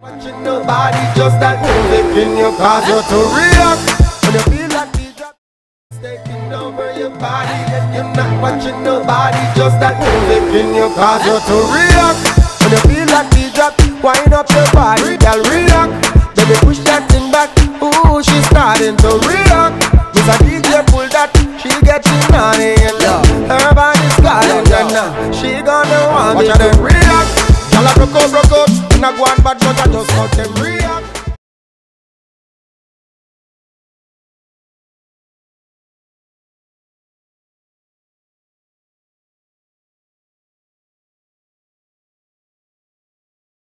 Watching nobody, just that music in your cause you to react. When you feel like the drop taking over your body, then you're not watching nobody, just that music in your cause you to react. When you feel like the drop, wind up your body, girl, react. Baby, push that thing back, ooh, she's starting to react. Miss a DJ pull that, she getting naughty and her body's calling and now she gonna want me to react. But them real.